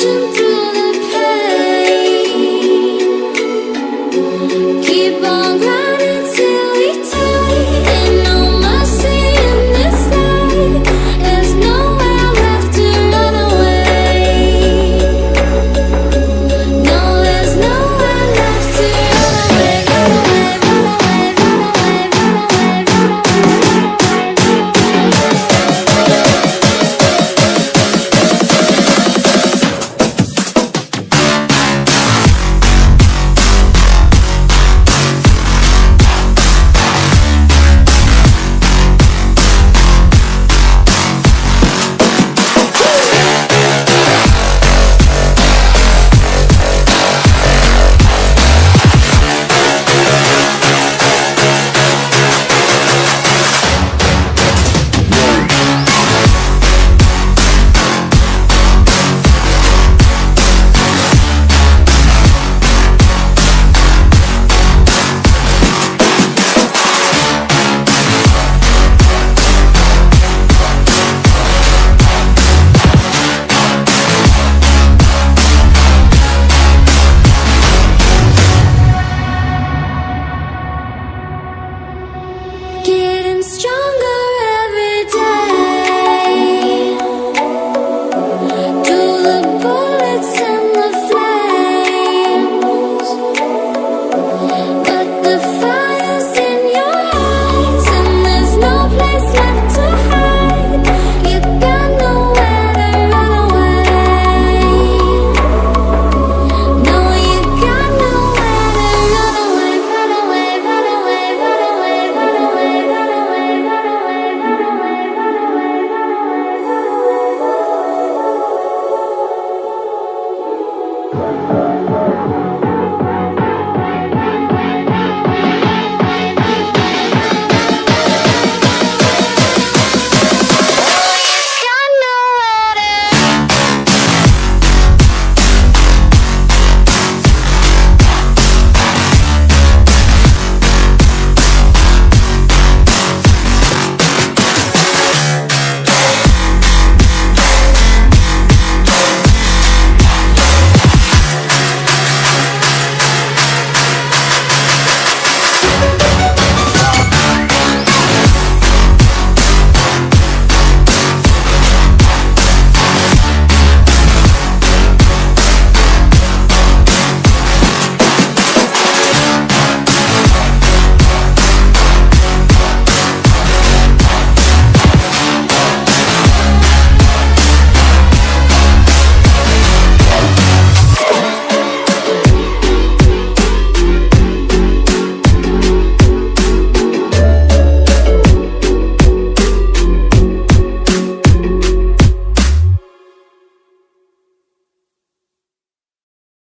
真的。